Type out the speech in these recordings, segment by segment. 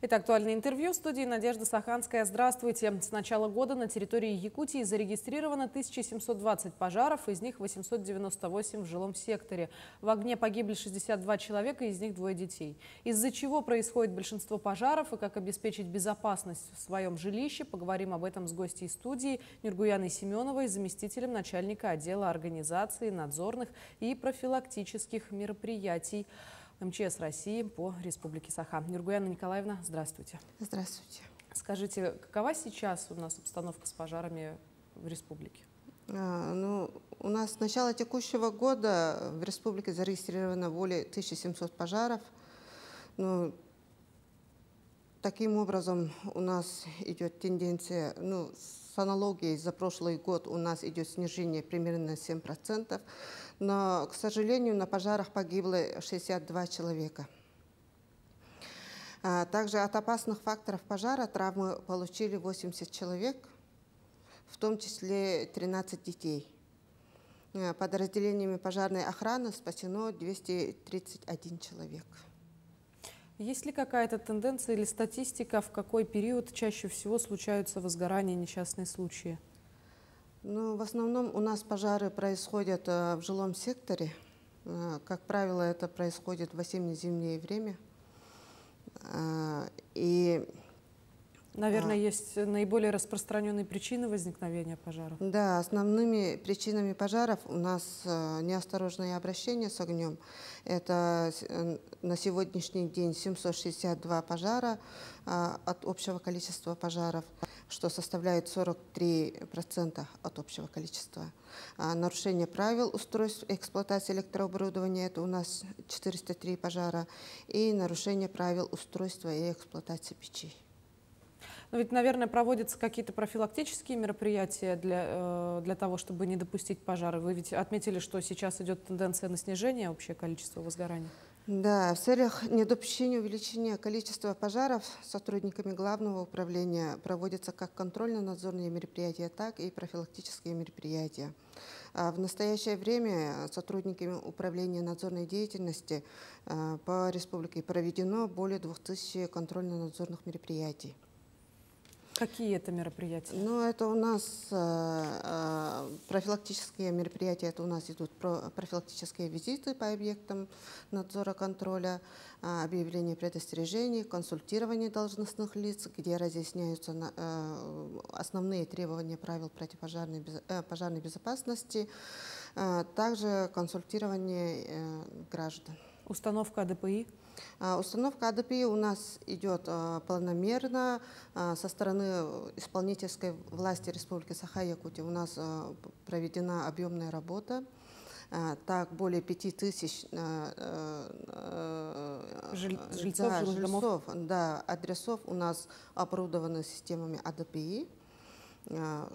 Это актуальное интервью в студии Надежда Саханская. Здравствуйте. С начала года на территории Якутии зарегистрировано 1720 пожаров, из них 898 в жилом секторе. В огне погибли 62 человека, из них двое детей. Из-за чего происходит большинство пожаров и как обеспечить безопасность в своем жилище, поговорим об этом с гостьей студии Нюргуяной Семеновой, заместителем начальника отдела организации надзорных и профилактических мероприятий. МЧС России по Республике Саха. Нюргуяна Николаевна, здравствуйте. Здравствуйте. Скажите, какова сейчас у нас обстановка с пожарами в республике? А, ну, у нас с начала текущего года в республике зарегистрировано более 1700 пожаров. Ну, таким образом у нас идет тенденция, ну, с аналогией за прошлый год у нас идет снижение примерно на 7% но, к сожалению, на пожарах погибло 62 человека. А, также от опасных факторов пожара травмы получили 80 человек, в том числе 13 детей. А, подразделениями пожарной охраны спасено 231 человек. Есть ли какая-то тенденция или статистика, в какой период чаще всего случаются возгорания, несчастные случаи? Ну, в основном у нас пожары происходят э, в жилом секторе. Э, как правило, это происходит в осенне-зимнее время. Э, и Наверное, а, есть наиболее распространенные причины возникновения пожаров. Да, основными причинами пожаров у нас неосторожное обращение с огнем. Это на сегодняшний день 762 пожара от общего количества пожаров, что составляет 43% от общего количества. А нарушение правил устройств эксплуатации электрооборудования – это у нас 403 пожара. И нарушение правил устройства и эксплуатации печей. Но ведь, наверное, проводятся какие-то профилактические мероприятия для, э, для того, чтобы не допустить пожары. Вы ведь отметили, что сейчас идет тенденция на снижение общее количество возгораний. Да, в целях недопущения увеличения количества пожаров сотрудниками Главного управления проводятся как контрольно-надзорные мероприятия, так и профилактические мероприятия. А в настоящее время сотрудниками Управления надзорной деятельности э, по республике проведено более 2000 контрольно-надзорных мероприятий. Какие это мероприятия? Ну, это у нас э, э, профилактические мероприятия, это у нас идут про, профилактические визиты по объектам надзора контроля, э, объявление предостережений, консультирование должностных лиц, где разъясняются на, э, основные требования правил противопожарной без, э, пожарной безопасности, э, также консультирование граждан. Установка АДПИ? А, установка АДПИ у нас идет а, планомерно а, со стороны исполнительской власти Республики Саха-Якутия. У нас проведена объемная работа. Так, более пяти тысяч жильцов, да, жильцов да, адресов у нас оборудованы системами АДПИ. А,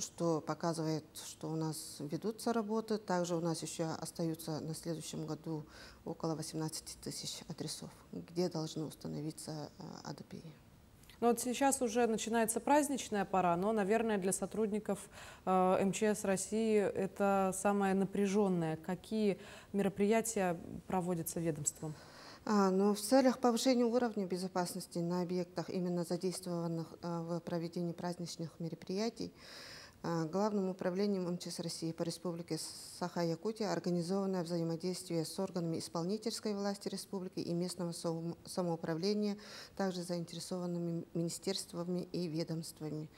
что показывает, что у нас ведутся работы. Также у нас еще остаются на следующем году около 18 тысяч адресов, где должны установиться а, АДПИ. Ну вот сейчас уже начинается праздничная пора, но, наверное, для сотрудников э, МЧС России это самое напряженное. Какие мероприятия проводятся ведомством? А, но в целях повышения уровня безопасности на объектах, именно задействованных а, в проведении праздничных мероприятий, а, Главным управлением МЧС России по Республике Саха-Якутия организованное взаимодействие с органами исполнительской власти республики и местного самоуправления, также заинтересованными министерствами и ведомствами.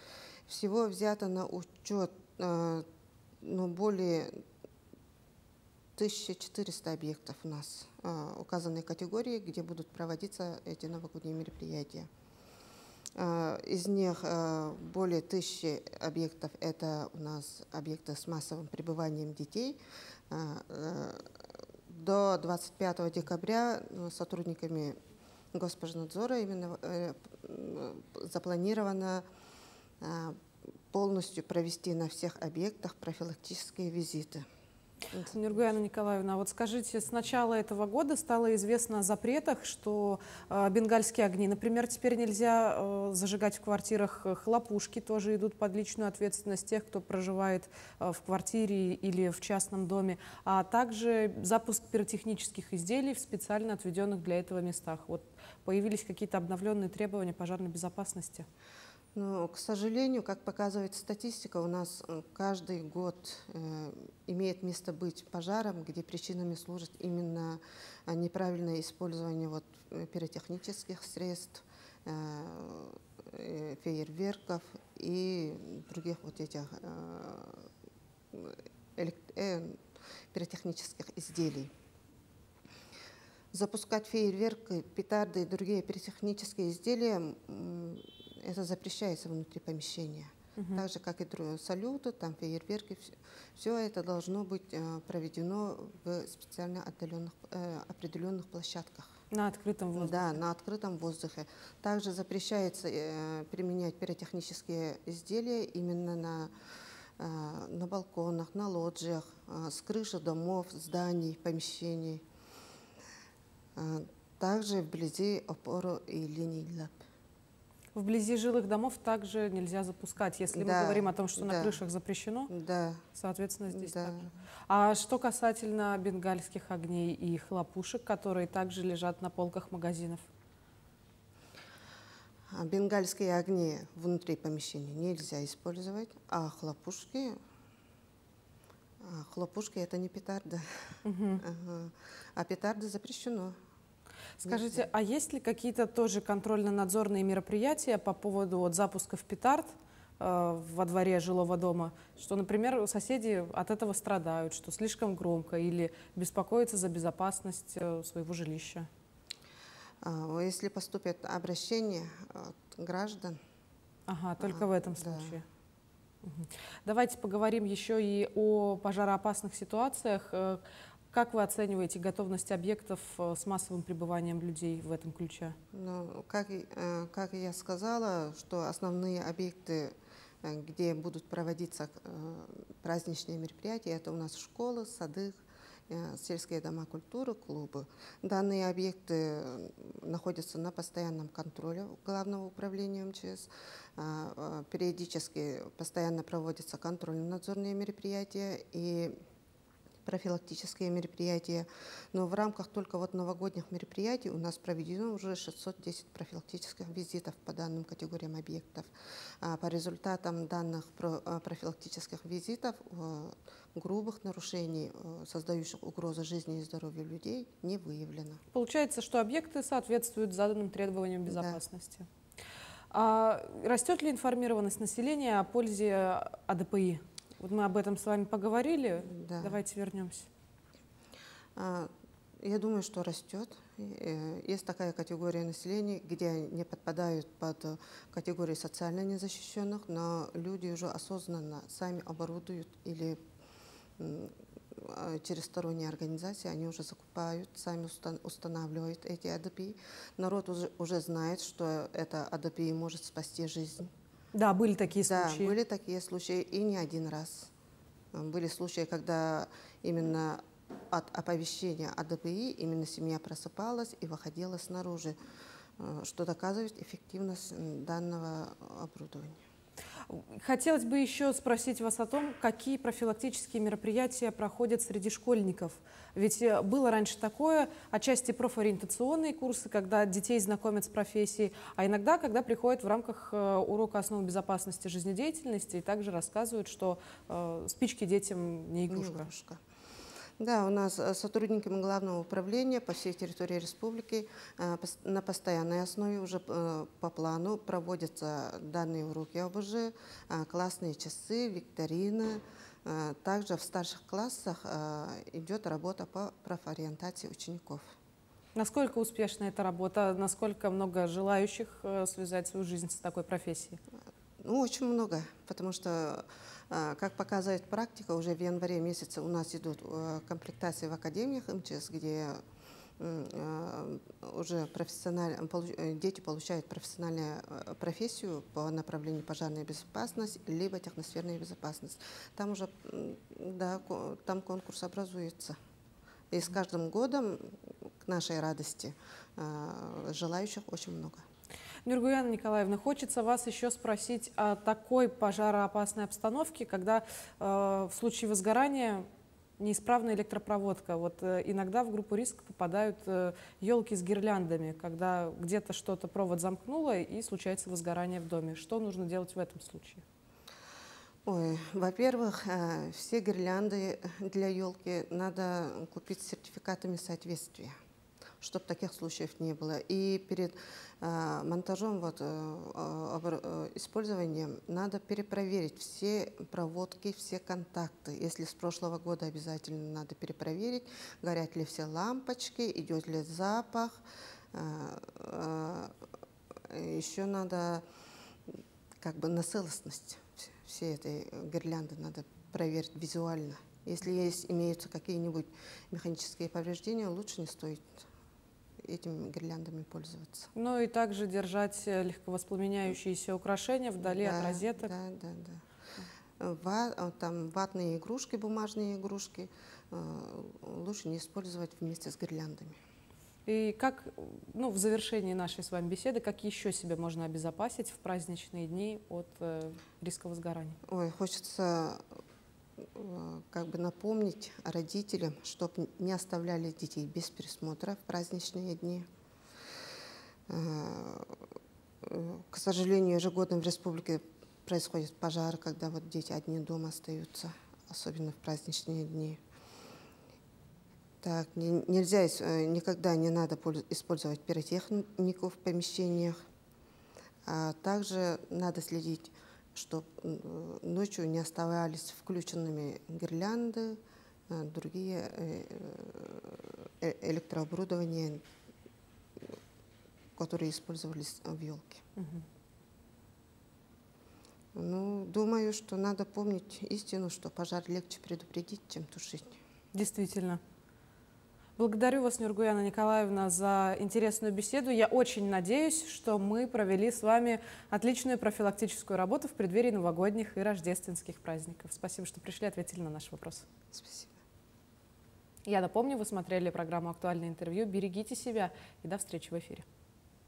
Всего взято на учет ну, более 1400 объектов у нас а, указанной категории, где будут проводиться эти новогодние мероприятия. А, из них а, более тысячи объектов – это у нас объекты с массовым пребыванием детей. До 25 декабря ну, сотрудниками Госпожнадзора именно э, запланировано полностью провести на всех объектах профилактические визиты. Нюргуяна Николаевна, вот скажите, с начала этого года стало известно о запретах, что э, бенгальские огни, например, теперь нельзя э, зажигать в квартирах э, хлопушки, тоже идут под личную ответственность тех, кто проживает э, в квартире или в частном доме, а также запуск пиротехнических изделий в специально отведенных для этого местах. Вот появились какие-то обновленные требования пожарной безопасности? Но, к сожалению, как показывает статистика, у нас э, каждый год э, имеет место быть пожаром, где причинами служит именно э, неправильное использование вот, пиротехнических средств, фейерверков и других вот этих пиротехнических изделий. Запускать фейерверки, петарды и другие пиротехнические изделия это запрещается внутри помещения. Угу. Так же, как и салюты, там фейерверки, все, все это должно быть э, проведено в специально отдаленных, э, определенных площадках. На открытом воздухе? Да, на открытом воздухе. Также запрещается э, применять пиротехнические изделия именно на, э, на балконах, на лоджиях, э, с крыши домов, зданий, помещений. Э, также вблизи опоры и линий ЛАП вблизи жилых домов также нельзя запускать. Если да, мы говорим о том, что да, на крышах запрещено, да, соответственно, здесь да. также. А что касательно бенгальских огней и хлопушек, которые также лежат на полках магазинов? А бенгальские огни внутри помещения нельзя использовать, а хлопушки а хлопушки это не петарда, угу. а петарды запрещено. Скажите, а есть ли какие-то тоже контрольно-надзорные мероприятия по поводу вот, запусков петард э, во дворе жилого дома, что, например, соседи от этого страдают, что слишком громко или беспокоятся за безопасность э, своего жилища? А, если поступят обращения от граждан. Ага, только а, в этом случае. Да. Давайте поговорим еще и о пожароопасных ситуациях. Как вы оцениваете готовность объектов э, с массовым пребыванием людей в этом ключе? Ну, как, э, как я сказала, что основные объекты, э, где будут проводиться праздничные мероприятия, это у нас школы, сады, сельские дома культуры, клубы. Данные объекты находятся на постоянном контроле Главного управления МЧС. Периодически постоянно проводятся контрольно-надзорные мероприятия и профилактические мероприятия. Но в рамках только вот новогодних мероприятий у нас проведено уже 610 профилактических визитов по данным категориям объектов. А по результатам данных а, профилактических визитов э, грубых нарушений, э, создающих угрозу жизни и здоровью людей, не выявлено. Получается, что объекты соответствуют заданным требованиям безопасности. Да. А растет ли информированность населения о пользе АДПИ? Вот мы об этом с вами поговорили. Да. Давайте вернемся. А, я думаю, что растет. Э, есть такая категория населения, где не подпадают под категории социально незащищенных, но люди уже осознанно сами оборудуют или а, через сторонние организации они уже закупают, сами устанавливают эти АДПИ. Народ уже, уже знает, что это АДПИ может спасти жизнь. Да, были такие случаи. Да, были такие случаи и не один раз. Были случаи, когда именно от оповещения о ДПИ именно семья просыпалась и выходила снаружи, э, что доказывает эффективность данного оборудования. Хотелось бы еще спросить вас о том, какие профилактические мероприятия проходят среди школьников. Ведь э, было раньше такое, отчасти профориентационные курсы, когда детей знакомят с профессией, а иногда, когда приходят в рамках э, урока основы безопасности жизнедеятельности и также рассказывают, что э, спички детям не игрушка. Не игрушка. Да, у нас э, сотрудниками главного управления по всей территории республики э, на постоянной основе уже э, по плану проводятся данные уроки ОБЖ, классные часы, викторины. Также в старших классах идет работа по профориентации учеников. Насколько успешна эта работа? Насколько много желающих связать свою жизнь с такой профессией? Ну, очень много, потому что а, как показывает практика, уже в январе месяце у нас идут э, комплектации в академиях МЧС, где э, уже э, дети получают профессиональную профессию по направлению пожарная безопасность, либо техносферная безопасность. Там уже, да, там конкурс образуется. И с каждым годом, к нашей радости, желающих очень много. Нюргуяна Николаевна, хочется вас еще спросить о такой пожароопасной обстановке, когда э, в случае возгорания неисправная электропроводка. Вот э, иногда в группу риска попадают э, елки с гирляндами, когда где-то что-то провод замкнуло и случается возгорание в доме. Что нужно делать в этом случае? Ой, во-первых, э, все гирлянды для елки надо купить с сертификатами соответствия чтобы таких случаев не было. И перед э, монтажом, вот, э, э, использованием надо перепроверить все проводки, все контакты. Если с прошлого года обязательно надо перепроверить, горят ли все лампочки, идет ли запах. Э, э, еще надо как бы на целостность всей этой гирлянды надо проверить визуально. Если есть, имеются какие-нибудь механические повреждения, лучше не стоит этими гирляндами пользоваться. Ну и также держать э, легковоспламеняющиеся украшения вдали да, от розеток. Да, да, да. Ва, э, там ватные игрушки, бумажные игрушки э, лучше не использовать вместе с гирляндами. И как, ну, в завершении нашей с вами беседы, как еще себя можно обезопасить в праздничные дни от риска возгорания? Ой, хочется как бы напомнить родителям, чтобы не оставляли детей без присмотра в праздничные дни. Э, э, к сожалению, ежегодно в республике происходят пожары, когда вот дети одни дома остаются, особенно в праздничные дни. Так, нельзя, никогда не надо использовать пиротехнику в помещениях. А также надо следить чтобы ночью не оставались включенными гирлянды, э, другие э, э, электрооборудования, которые использовались в елке. Угу. Ну, думаю, что надо помнить истину, что пожар легче предупредить, чем тушить. Действительно. Благодарю вас, Нюргуяна Николаевна, за интересную беседу. Я очень надеюсь, что мы провели с вами отличную профилактическую работу в преддверии новогодних и рождественских праздников. Спасибо, что пришли, ответили на наш вопрос. Спасибо. Я напомню, вы смотрели программу «Актуальное интервью». Берегите себя и до встречи в эфире.